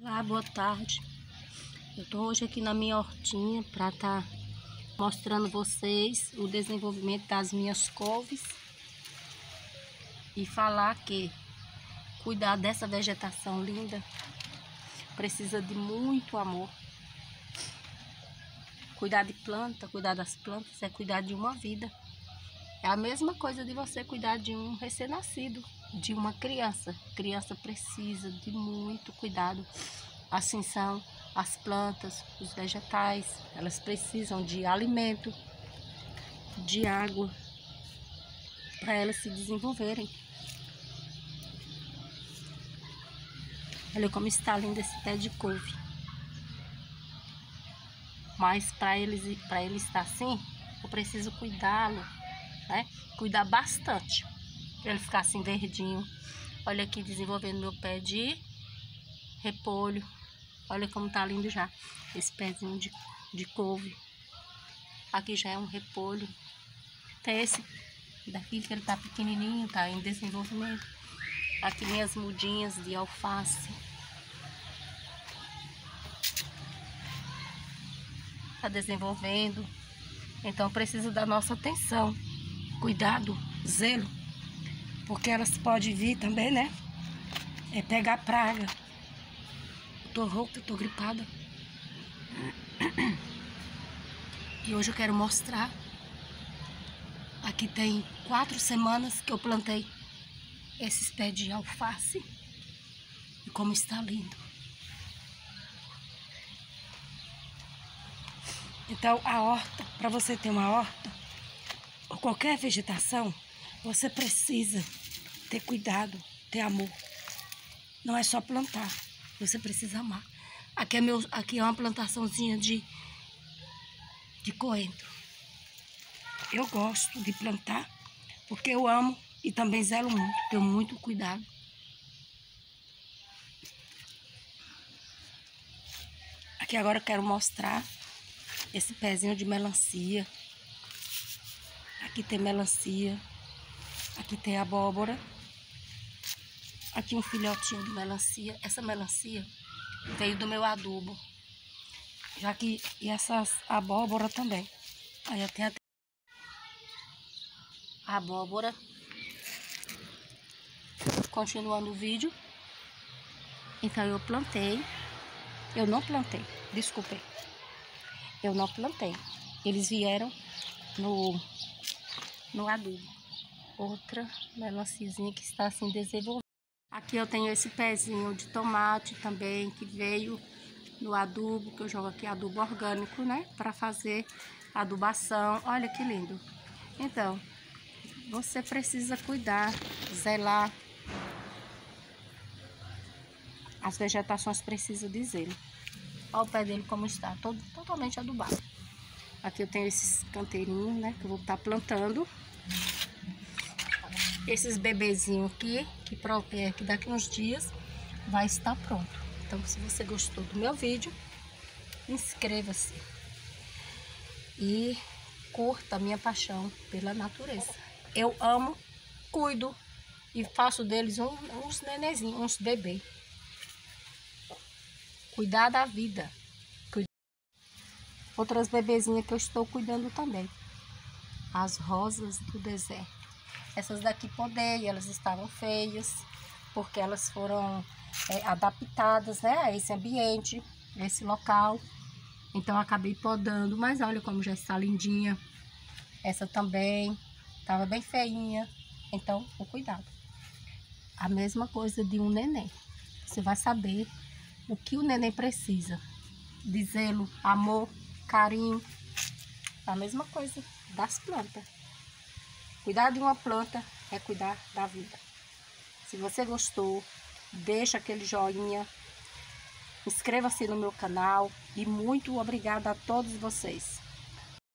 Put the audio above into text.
Olá, boa tarde. Eu tô hoje aqui na minha hortinha para estar tá mostrando vocês o desenvolvimento das minhas couves e falar que cuidar dessa vegetação linda precisa de muito amor. Cuidar de planta, cuidar das plantas é cuidar de uma vida. É a mesma coisa de você cuidar de um recém-nascido de uma criança. Criança precisa de muito cuidado. Assim são as plantas, os vegetais, elas precisam de alimento, de água, para elas se desenvolverem. Olha como está lindo esse pé de couve. Mas para ele, ele estar assim, eu preciso cuidá-lo, né? Cuidar bastante para ele ficar assim verdinho. Olha aqui desenvolvendo meu pé de repolho. Olha como tá lindo já esse pezinho de, de couve. Aqui já é um repolho. Tem esse daqui que ele tá pequenininho, tá em desenvolvimento. Aqui minhas mudinhas de alface. Tá desenvolvendo. Então precisa da nossa atenção, cuidado, zelo porque elas podem vir também, né? É pegar praga. Eu tô rouca, tô gripada. E hoje eu quero mostrar. Aqui tem quatro semanas que eu plantei esses pés de alface. E como está lindo. Então, a horta, para você ter uma horta, ou qualquer vegetação, você precisa ter cuidado, ter amor. Não é só plantar, você precisa amar. Aqui é, meu, aqui é uma plantaçãozinha de, de coentro. Eu gosto de plantar porque eu amo e também zelo muito, tenho muito cuidado. Aqui agora eu quero mostrar esse pezinho de melancia. Aqui tem melancia. Aqui tem abóbora. Aqui um filhotinho de melancia. Essa melancia veio do meu adubo. Já que, e essas abóbora também. Aí eu tenho até abóbora. Continuando o vídeo. Então eu plantei. Eu não plantei, desculpem. Eu não plantei. Eles vieram no, no adubo outra melanciazinha que está assim desenvolvendo. Aqui eu tenho esse pezinho de tomate também que veio no adubo, que eu jogo aqui adubo orgânico, né? Para fazer adubação. Olha que lindo. Então, você precisa cuidar, zelar. As vegetações precisam de zelo. Olha o pé dele como está, todo totalmente adubado. Aqui eu tenho esses canteirinhos, né? Que eu vou estar plantando esses bebezinhos aqui, que, é, que daqui uns dias vai estar pronto. Então, se você gostou do meu vídeo, inscreva-se e curta a minha paixão pela natureza. Eu amo, cuido e faço deles um, uns nenezinhos, uns bebês. Cuidar da vida. Outras bebezinhas que eu estou cuidando também. As rosas do deserto. Essas daqui podei, elas estavam feias, porque elas foram é, adaptadas né, a esse ambiente, a esse local. Então acabei podando, mas olha como já está lindinha. Essa também estava bem feinha, então com cuidado. A mesma coisa de um neném. Você vai saber o que o neném precisa. De zelo, amor, carinho. A mesma coisa das plantas. Cuidar de uma planta é cuidar da vida. Se você gostou, deixa aquele joinha, inscreva-se no meu canal e muito obrigada a todos vocês.